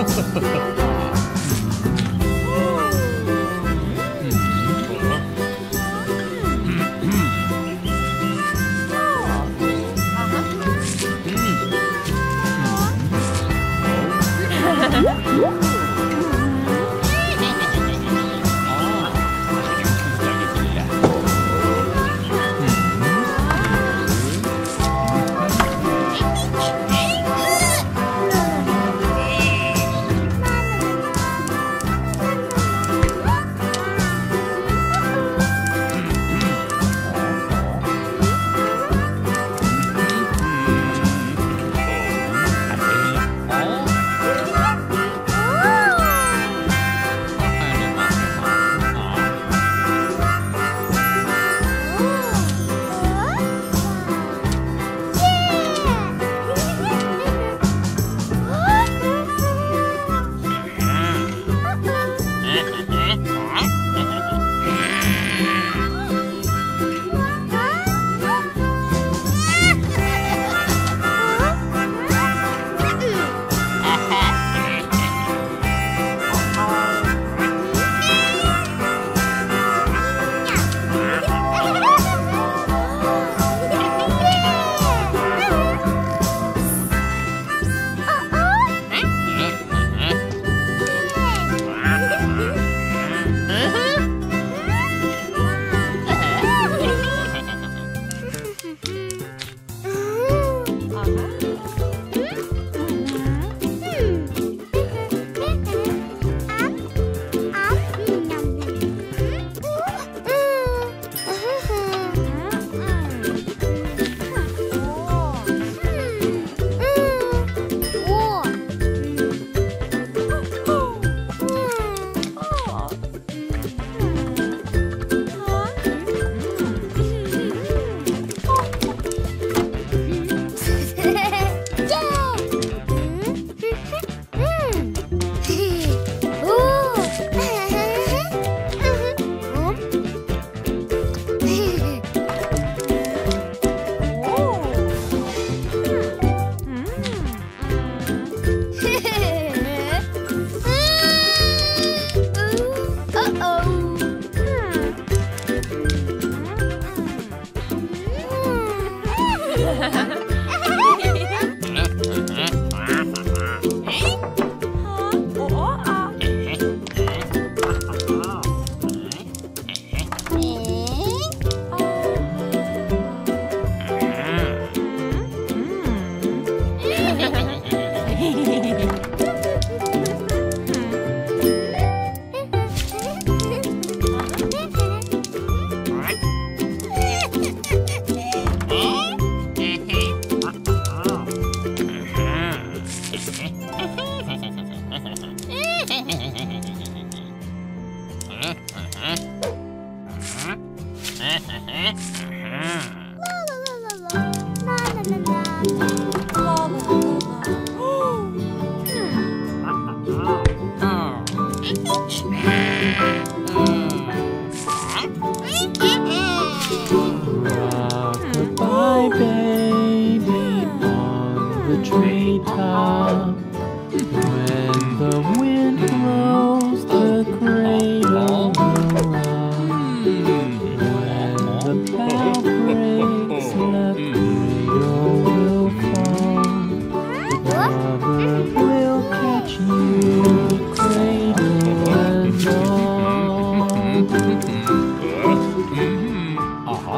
Gracias.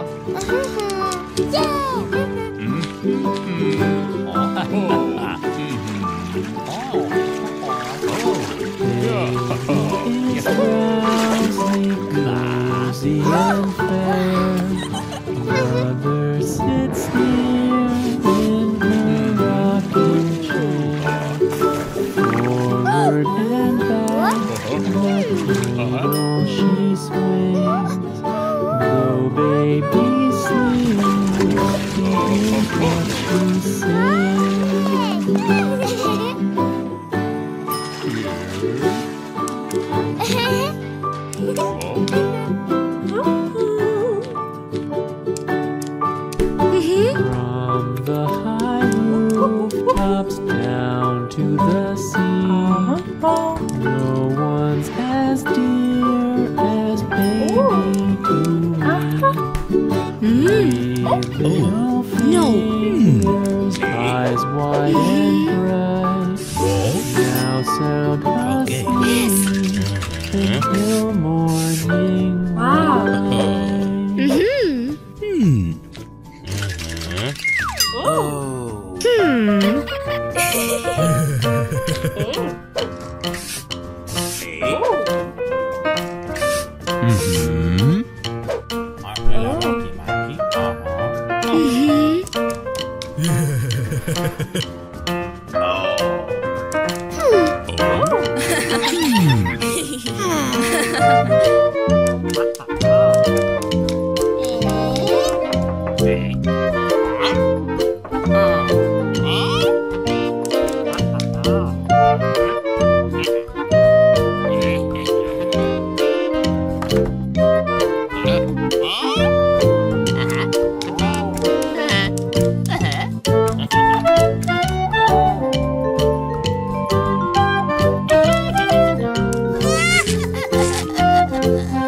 Uh-huh. Oh. No. Hmm. Eyes wide hmm. and 哦，哦，嘿嘿嘿，哈哈。Yeah.